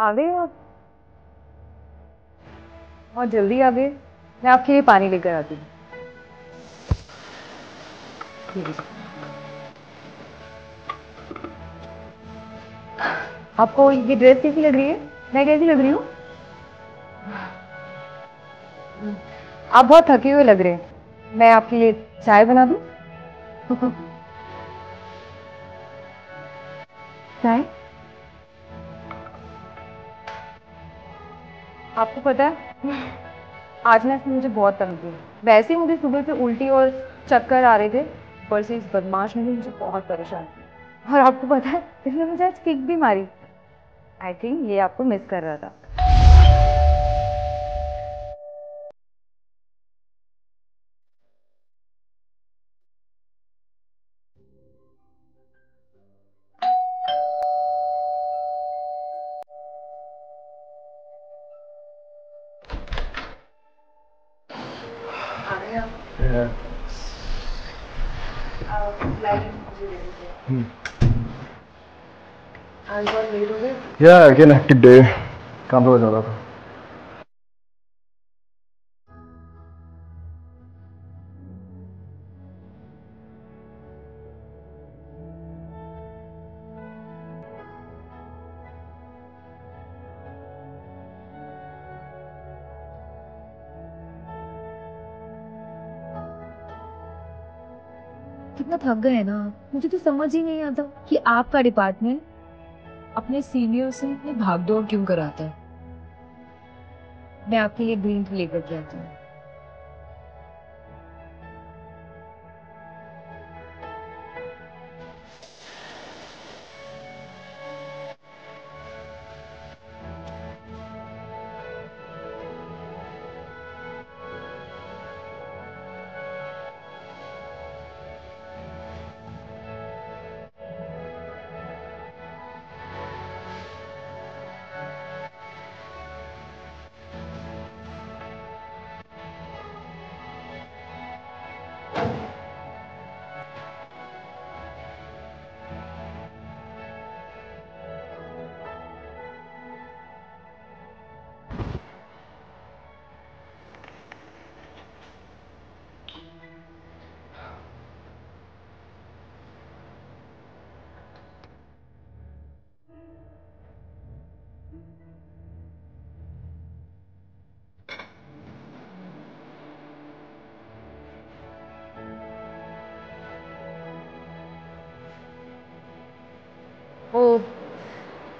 आ गए आप? बहुत जल्दी आ गए मैं आपके लिए पानी लेकर आती हूँ। आपको ये ड्रेस कैसी लग रही है? मैं कैसी लग रही हूँ? आप बहुत थके हुए लग रहे हैं। मैं आपके लिए चाय बना दूँ? चाय? आपको पता है? आज ना इसने मुझे बहुत तंग थी वैसे ही मुझे सुबह से उल्टी और चक्कर आ रहे थे, पर से इस बदमाश ने मुझे बहुत परेशान किया। और आपको पता है, इसने मुझे आज किक भी मारी। आई थिंक ये आपको मिस कर रहा था। Yeah, again hectic day. काम बहुत ज़्यादा था कितना थक गए ना मुझे तो समझ ही नहीं आता कि आपका डिपार्टमेंट अपने सीनियर से भागदौड़ क्यों कराता है? मैं आपके लिए ग्रीन लेकर आती हूँ।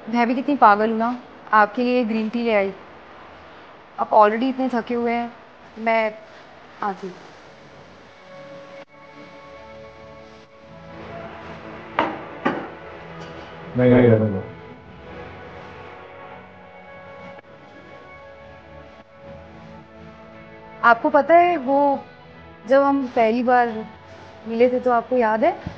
मैं भी कितनी पागल हूँ ना। आपके लिए ग्रीन टी ले आई। आप ऑलरेडी इतने थके हुए हैं। मैं आती नहीं नहीं नहीं आपको पता है वो जब हम पहली बार मिले थे तो आपको याद है?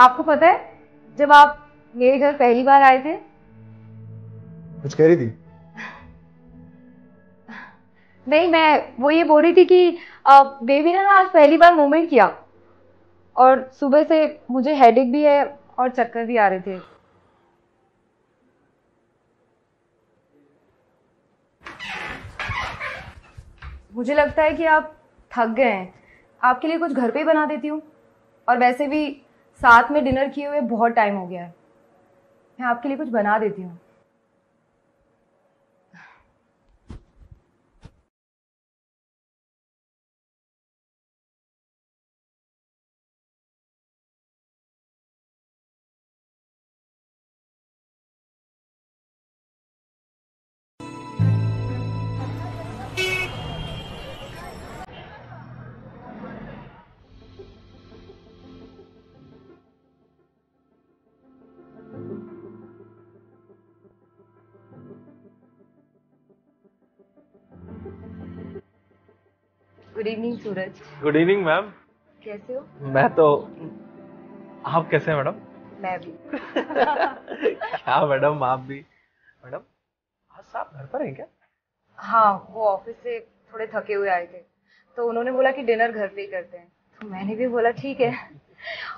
आपको पता है जब आप मेरे घर पहली बार आए थे? कुछ कह रही थी? नहीं मैं वो ये बोल रही थी कि बेबी ने ना आज पहली बार मूवमेंट किया। और सुबह से मुझे हेडेक भी है और चक्कर भी आ रहे थे। मुझे लगता है कि आप थक गए हैं। आपके लिए कुछ घर पे ही बना देती हूँ। और वैसे भी साथ में डिनर किए हुए बहुत टाइम हो गया है। मैं आपके लिए कुछ बना देती हूँ। Good evening Suraj good evening ma'am कैसे हो? मैं तो आप कैसे हैं मैडम? मैं भी। क्या मैडम आप भी? मैडम आज साहब घर पर हैं क्या? हाँ वो ऑफ़िस से थोड़े थके हुए आए थे। तो उन्होंने बोला कि डिनर घर पे ही करते हैं। तो मैंने भी बोला ठीक है।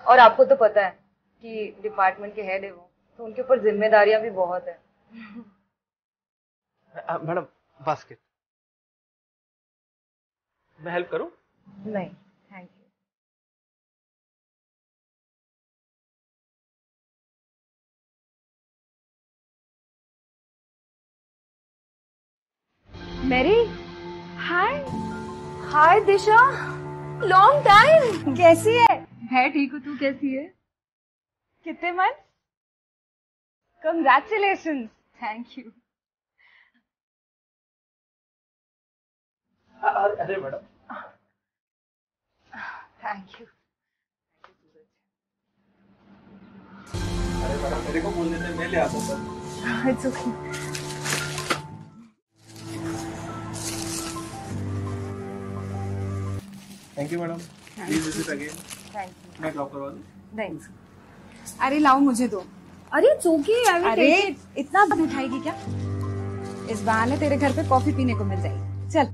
और आपको तो पता है कि डिपार्टमेंट के हेड है वो। तो उनके ऊपर जिम्मेदारियाँ भी बहुत है। मैडम बास्केट मैं हेल्प करूँ? नहीं थैंक यू मेरी हाय हाय दिशा लॉन्ग टाइम कैसी है? मैं ठीक हूँ तू कैसी है? कितने मंथ कंग्रेचुलेशन थैंक यू अरे मैडम। थैंक यू अरे मैडम मेरे को बोल देते मैं ले आता sir it's okay thank you madam please visit again thank you मैं ड्रॉप करवा दूँ? नहीं अरे लाओ मुझे दो। अरे चौकी अरे इतना बद उठाएगी क्या? इस बहाने तेरे घर पे कॉफ़ी पीने को मिल जाएगी। चल।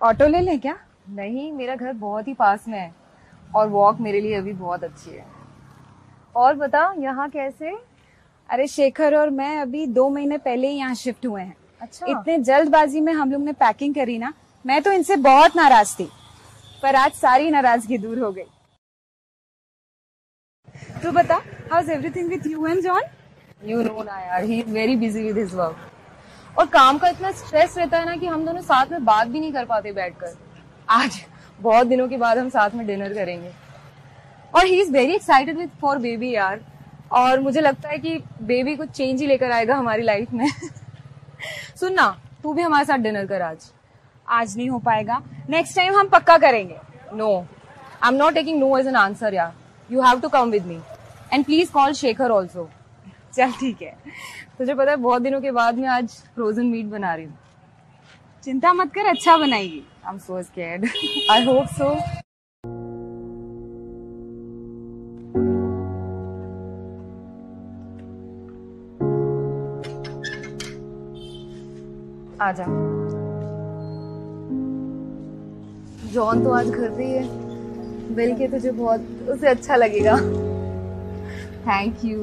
ऑटो ले ले क्या? नहीं मेरा घर बहुत ही पास में है और वॉक मेरे लिए अभी बहुत अच्छी है। और बता यहाँ कैसे? अरे शेखर और मैं अभी दो महीने पहले ही यहाँ शिफ्ट हुए हैं। अच्छा। इतने जल्दबाजी में हम लोग ने पैकिंग करी ना मैं तो इनसे बहुत नाराज़ थी पर आज सारी नाराज़गी दूर हो गई। तू बता how is everything with you and John you know ना यार he is very busy with his work और काम का इतना स्ट्रेस रहता है ना कि हम दोनों साथ में बात भी नहीं कर पाते बैठकर। आज बहुत दिनों के बाद हम साथ में डिनर करेंगे। और he is very excited with for baby यार। और मुझे लगता है कि बेबी कुछ चेंज ही लेकर आएगा हमारी लाइफ में। सुन ना, तू भी हमारे साथ डिनर कर आज। आज नहीं हो पाएगा। नेक्स्ट टाइम हम पक्का करेंगे। No I am not taking no as an answer यार। You have to come with me and please call Shekhar also चल, ठीक है। तुझे पता है, बहुत दिनों के बाद मैं आज फ्रोजन मीट बना रही हूँ। चिंता मत कर अच्छा बनाएगी। I am so scared I hope so आजा जॉन तो आज घर पे ही है। मिल के तुझे बहुत, उसे अच्छा लगेगा। Thank you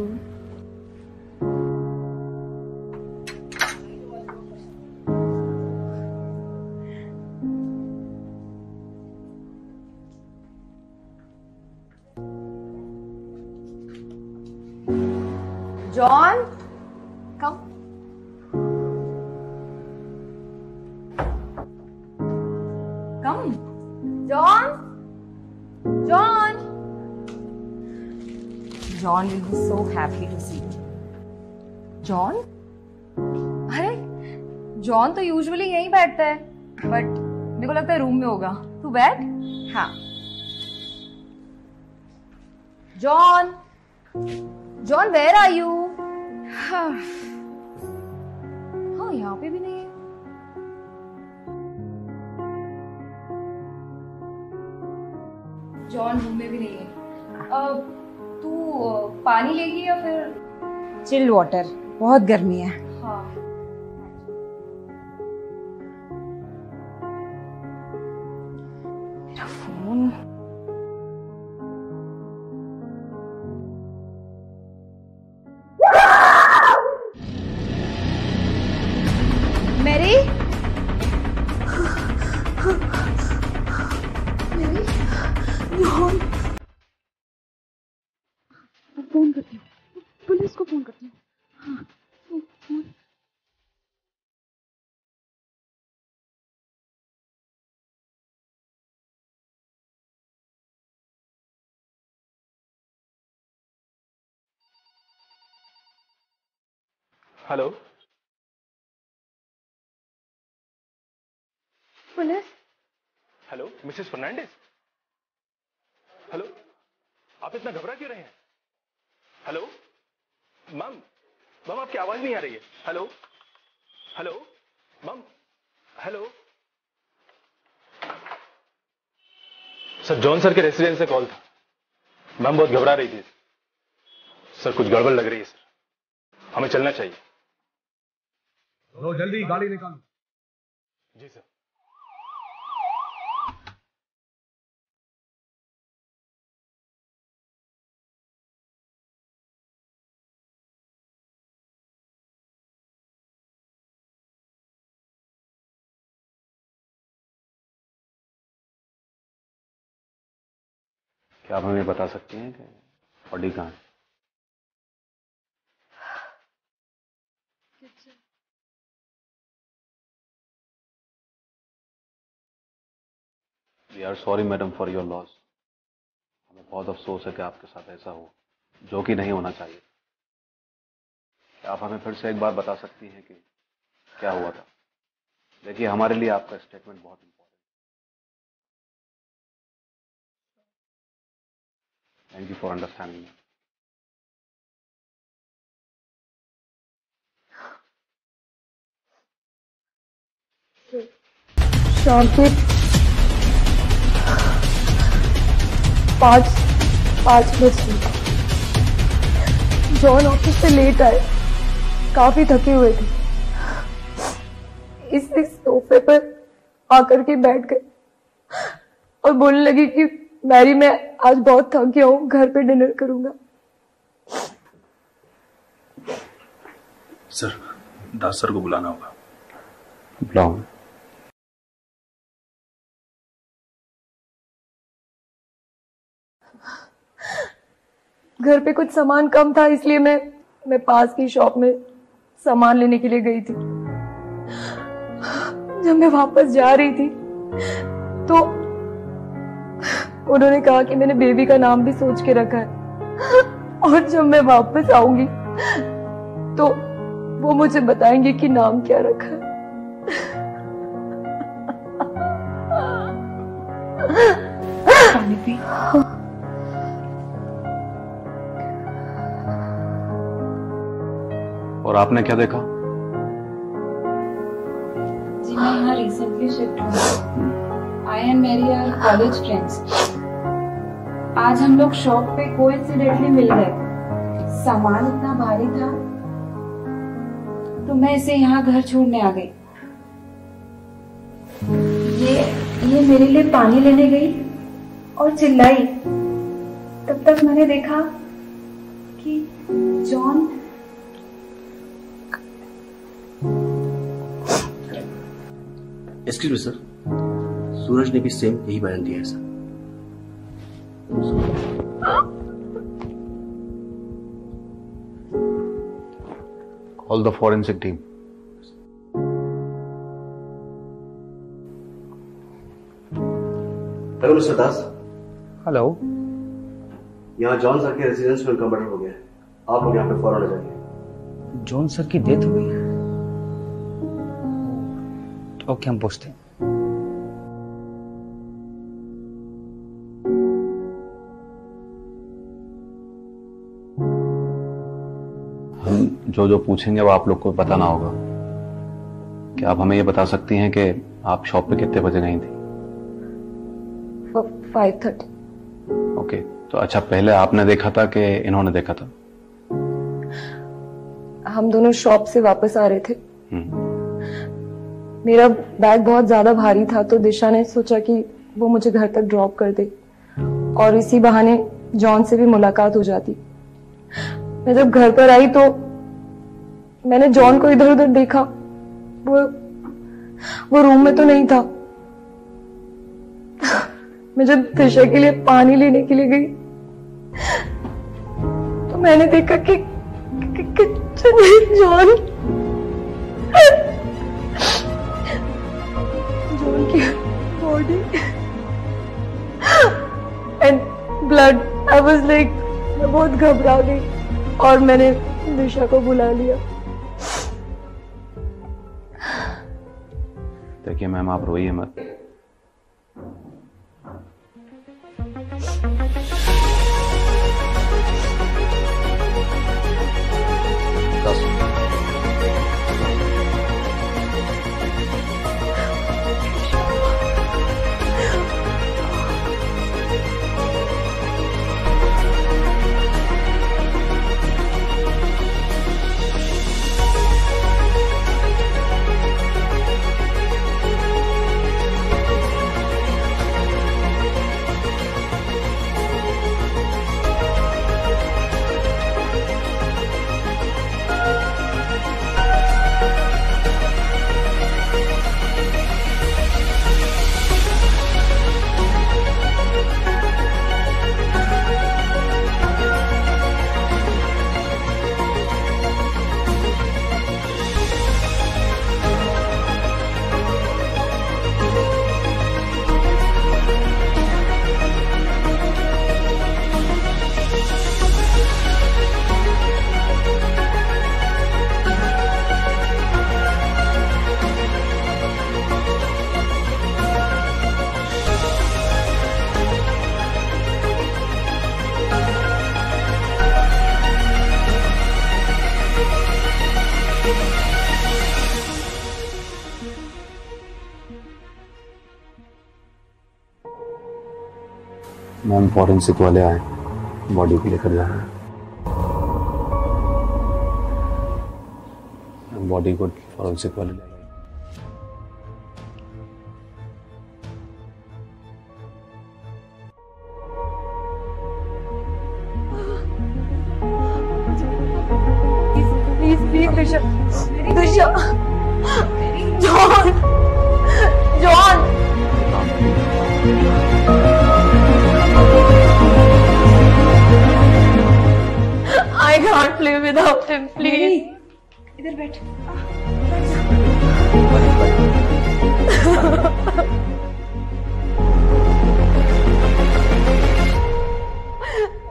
John where are you हाँ। यहाँ पे भी नहीं है। जॉन रूम में भी नहीं है। तू पानी लेगी या फिर? चिल वाटर बहुत गर्मी है। Hello police? Hello Mrs Fernandes hello आप इतना घबरा क्यों रहे हैं? हेलो मैम मैम आपकी आवाज़ नहीं आ रही है। Hello hello ma'am hello sir John sir के रेसिडेंस से कॉल था। मैम बहुत घबरा रही थी। सर कुछ गड़बड़ लग रही है सर हमें चलना चाहिए। लो जल्दी गाड़ी निकालो। जी सर क्या आप हमें बता सकती हैं कि बॉडी कहाँ है? We are sorry madam for your loss हमें बहुत अफसोस है कि आपके साथ ऐसा हो, जो कि नहीं होना चाहिए। क्या आप हमें फिर से एक बार बता सकती हैं कि क्या हुआ था? देखिए, हमारे लिए आपका स्टेटमेंट बहुत important thank you for understanding शाम पाँच पाँच बजे जॉन ऑफ़िस से लेट आए। काफ़ी थके हुए थे। इस इस सोफे पर आकर के बैठ गए और बोलने लगी कि मैरी मैं आज बहुत थक गया हूँ घर पे डिनर करूँगा। सर दास सर को बुलाना होगा। बुलाओ घर पे कुछ सामान कम था, इसलिए मैं मैं पास की शॉप में सामान लेने के लिए गई थी। जब मैं वापस जा रही थी तो उन्होंने कहा कि मैंने बेबी का नाम भी सोच के रखा है। और जब मैं वापस आऊँगी तो वो मुझे बताएँगे कि नाम क्या रखा है। और आपने क्या देखा? जी, मैं यहाँ रिसेंटली शिफ्ट हुई आई एंड मेरी आर कॉलेज फ्रेंड्स आज हम लोग शॉप पे कोइंसिडेंटली मिल गए। सामान इतना भारी था तो मैं इसे यहाँ घर छोड़ने आ गई। ये ये मेरे लिए पानी लेने गई और चिल्लाई। तब तक मैंने देखा कि John excuse me sir Suraj ने भी सेम यही बयान दिया है sir call the forensic team hello mister Das hello यहाँ जॉन सर के रेजिडेंस में उनका मर्डर हो गया है। आप लोग यहाँ पे फॉरन आ जाइए। जॉन सर की डेथ हो? गई ओके हम पूछते हैं। हम जो जो पूछेंगे वो आप लोग को बताना होगा। क्या आप हमें ये बता सकती हैं कि आप शॉप पे कितने बजे गई थी? Five thirty. ओके तो अच्छा पहले आपने देखा था कि इन्होंने देखा था? हम दोनों शॉप से वापस आ रहे थे। हम्म, मेरा बैग बहुत ज़्यादा भारी था तो दिशा ने सोचा कि वो मुझे घर तक ड्रॉप कर दे। और इसी बहाने जॉन से भी मुलाकात हो जाती। मैं जब घर पर आई तो मैंने जॉन को इधर उधर देखा। वो वो रूम में तो नहीं था। मैं जब दिशा के लिए पानी लेने के लिए गई तो मैंने देखा कि, कि- John body and blood. I was like, मैं बहुत घबरा गई और मैंने दिशा को बुला लिया देखिए मैम, आप रोइए मत मैम फॉरेंसिक वाले आए बॉडी को लेकर जा रहे हैं। बॉडी को फॉरेंसिक वाले ले इधर बैठ।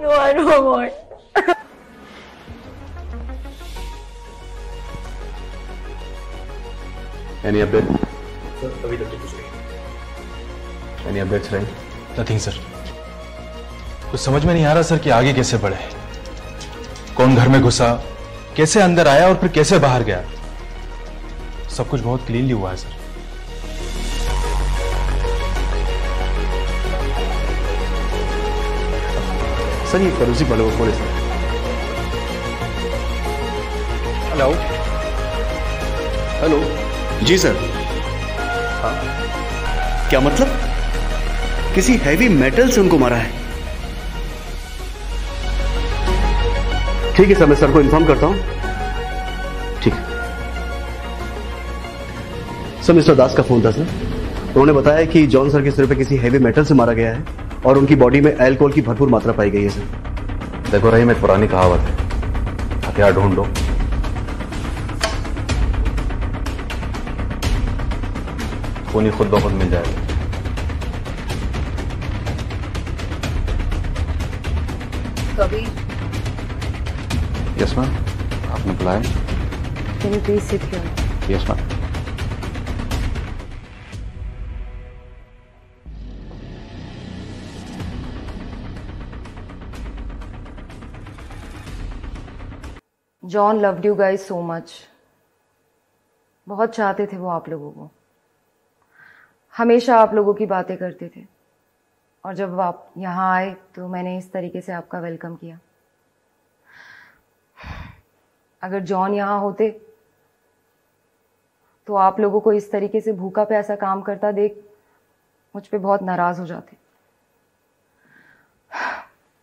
No, I don't want. Any update sir अभी तक तो कुछ नहीं। एनी अपडेट्स रही नथिंग सर कुछ समझ में नहीं आ रहा सर कि आगे कैसे बढ़े। कौन घर में घुसा? कैसे अंदर आया और फिर कैसे बाहर गया? सब कुछ बहुत क्लीनली हुआ है सर सर ये को कौन है सर हेलो हेलो जी सर हाँ? क्या मतलब? किसी हैवी मेटल से उनको मारा है। ठीक है सर मैं सर को इन्फॉर्म करता हूँ। ठीक सर मिस्टर दास का फ़ोन था सर। उन्होंने बताया कि जॉन सर के सिर पे किसी हैवी मेटल से मारा गया है और उनकी बॉडी में अल्कोहल की भरपूर मात्रा पाई गई है सर। देखो रही में एक पुरानी कहावत है। हथियार ढूंढ। लो खूनी खुद ब खुद मिल जाएगा। कभी यस मैम आपने बुलाया Can you please sit here? Yes ma'am John loved you guys so much बहुत चाहते थे वो आप लोगों को। हमेशा आप लोगों की बातें करते थे। और जब आप यहाँ आए तो मैंने इस तरीके से आपका वेलकम किया। अगर जॉन यहाँ होते तो आप लोगों को इस तरीके से भूखा पे ऐसा काम करता देख, मुझ पे बहुत नाराज़ हो जाते।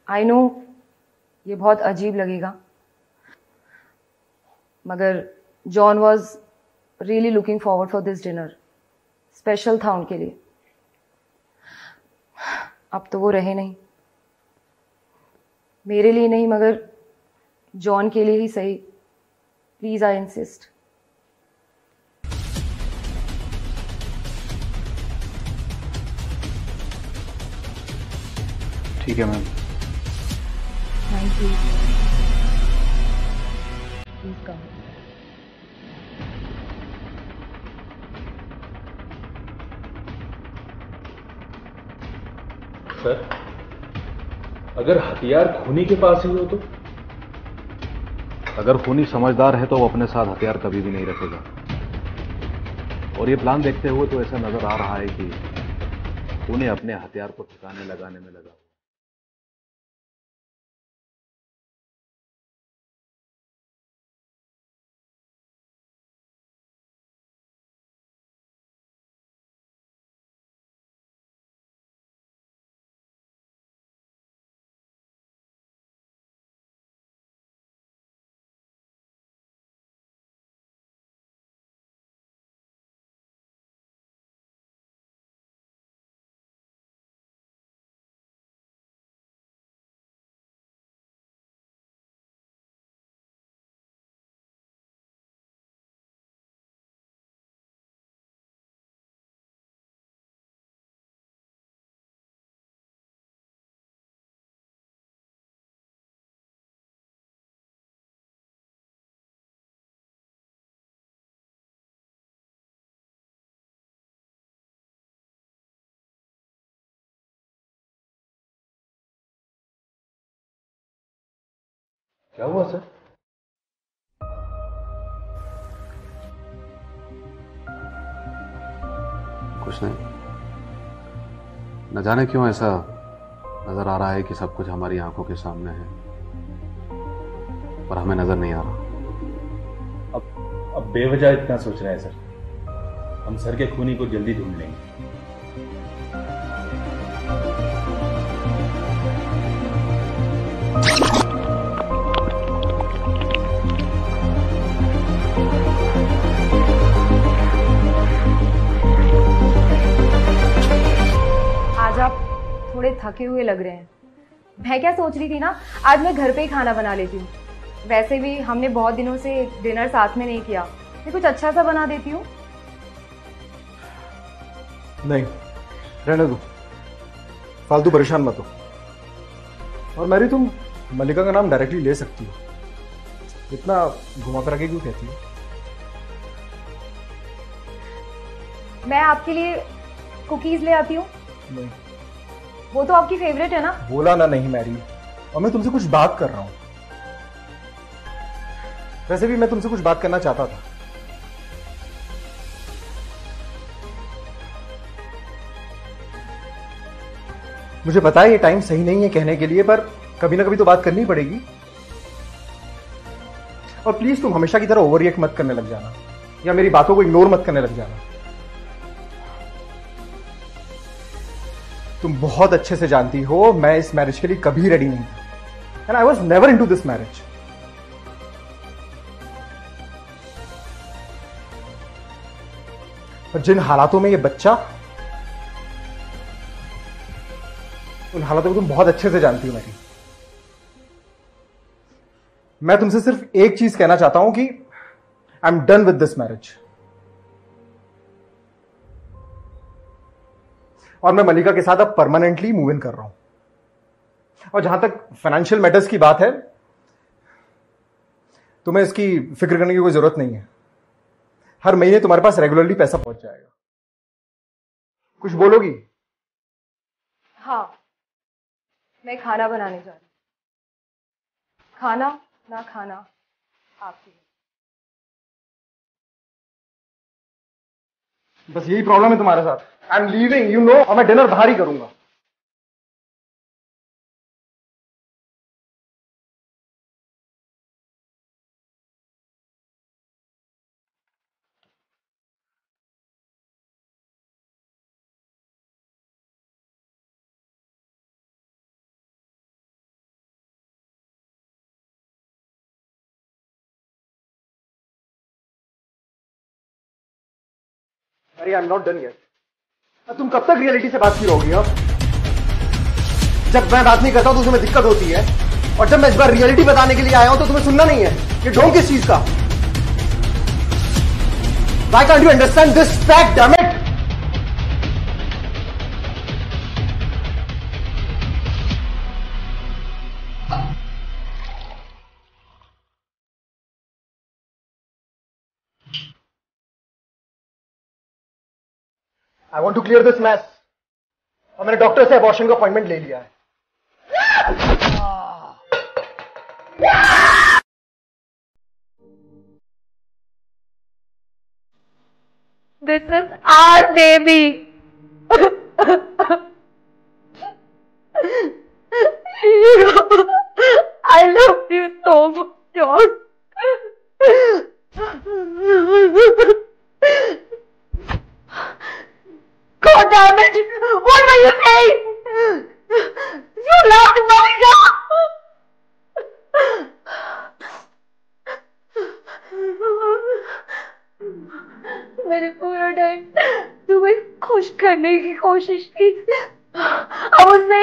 आई नो ये बहुत अजीब लगेगा, मगर John was really looking forward for this dinner special था उनके लिए। अब तो वो रहे नहीं। मेरे लिए नहीं, मगर जॉन के लिए ही सही। प्लीज़ आई इंसिस्ट ठीक है ma'am thank you please come sir अगर हथियार खूनी के पास ही हो तो? अगर खूनी समझदार है तो वो अपने साथ हथियार कभी भी नहीं रखेगा। और ये प्लान देखते हुए तो ऐसा नज़र आ रहा है कि खूनी अपने हथियार को ठिकाने लगाने में लगा क्या हुआ सर? कुछ नहीं। न जाने क्यों ऐसा नज़र आ रहा है कि सब कुछ हमारी आँखों के सामने है पर हमें नज़र नहीं आ रहा। अब अब बेवजह इतना सोच रहे हैं सर। हम सर के खूनी को जल्दी ढूंढ लेंगे। थोड़े थके हुए लग रहे हैं। मैं क्या सोच रही थी ना आज मैं घर पे ही खाना बना लेती हूँ। वैसे भी हमने बहुत दिनों से डिनर साथ में नहीं किया। मैं कुछ अच्छा सा बना देती हूँ। नहीं रहने दो। फालतू परेशान मत हो। और मैरी तुम मल्लिका का नाम डायरेक्टली ले सकती हो। इतना घुमा फिरा के क्यों कहती हो? मैं आपके लिए कुकीज ले आती हूँ। नहीं। वो तो आपकी फेवरेट है ना? बोला ना नहीं, मैरी। और मैं तुमसे कुछ बात कर रहा हूँ। वैसे भी मैं तुमसे कुछ बात करना चाहता था। मुझे पता है ये टाइम सही नहीं है कहने के लिए, पर कभी ना कभी तो बात करनी पड़ेगी। और प्लीज़ तुम हमेशा की तरह ओवर मत करने लग जाना। या मेरी बातों को इग्नोर मत करने लग जाना। तुम बहुत अच्छे से जानती हो, मैं इस मैरिज के लिए कभी रेडी नहीं and I was never into this marriage पर जिन हालातों में ये बच्चा, उन हालातों को तुम बहुत अच्छे से जानती हो मेरी। मैं तुमसे सिर्फ़ एक चीज़ कहना चाहता हूँ कि I am done with this marriage और मैं मलिका के साथ अब परमानेंटली मूव इन कर रहा हूँ। और जहाँ तक फाइनेंशियल मैटर्स की बात है तुम्हें इसकी फ़िक्र करने की कोई ज़रूरत नहीं है। हर महीने तुम्हारे पास रेगुलरली पैसा पहुँच जाएगा। कुछ बोलोगी? हाँ मैं खाना बनाने जा रही हूँ। खाना ना खाना आपकी बस यही प्रॉब्लम है तुम्हारे साथ। I am leaving you know और मैं डिनर बाहर ही करूँगा। I am not done yet तुम कब तक रियलिटी से बात की रहोगी अब जब मैं बात नहीं करता हूँ तो तुम्हें दिक्कत होती है। और जब मैं इस बार रियलिटी बताने के लिए आया हूँ तो तुम्हें सुनना नहीं है। ये ढोंग किस चीज़ का? Why can't you understand this fact damn I want to clear this mess और मैंने डॉक्टर से अबॉर्शन का अपॉइंटमेंट ले लिया है This is our baby. I love you so much, John. God damn it! What were you saying? You loved Monica! मैंने पूरा time तुम्हें खुश करने की कोशिश की अब उसने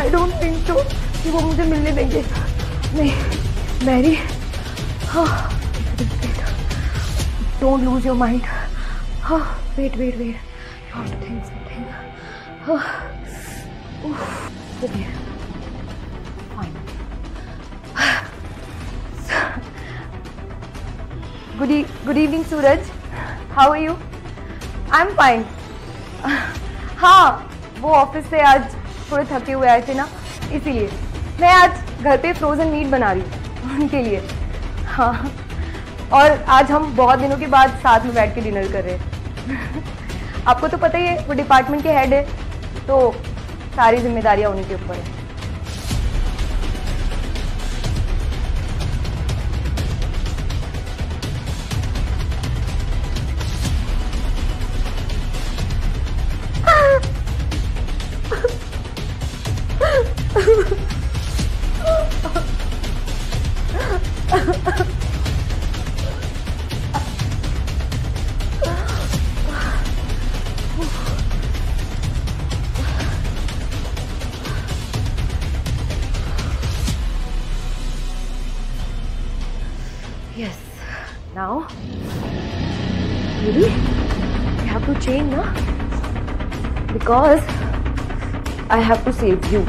आई डोंट थिंक सो कि वो मुझे मिलने देंगे। नहीं मैरी हाँ डोंट लूज योर माइंड हाँ wait wait wait you think something fine good evening Suraj how are you I am fine हाँ वो ऑफ़िस से आज थोड़े थके हुए आए थे ना, इसीलिए। मैं आज घर पे फ्रोज़न मीट बना रही हूँ, उनके लिए। हाँ। और आज हम बहुत दिनों के बाद साथ में बैठ के डिनर कर रहे हैं। आपको तो पता ही है, वो डिपार्टमेंट के हेड है तो सारी जिम्मेदारियाँ उन्हीं के ऊपर है। Have to save you.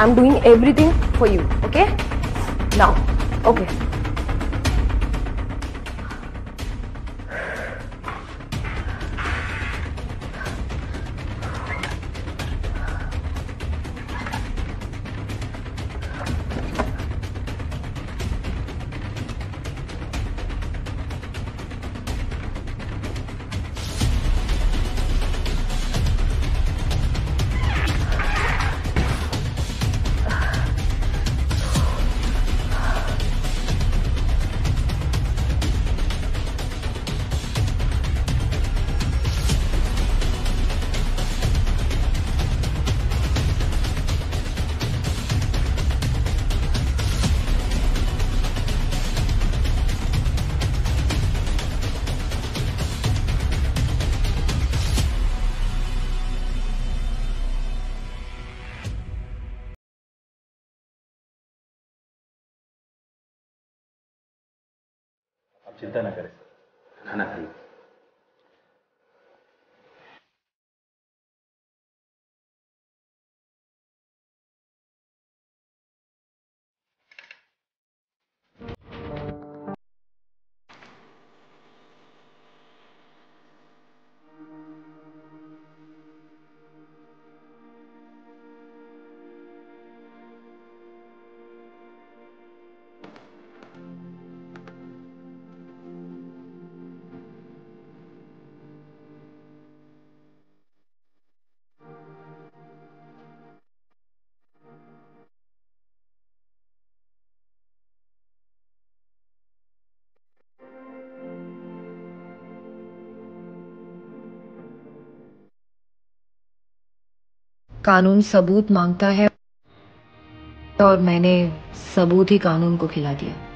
I'm doing everything for you. Okay? Now, okay. चिंता ना करें खाना खाइए कानून सबूत माँगता है और मैंने सबूत ही कानून को खिला दिया।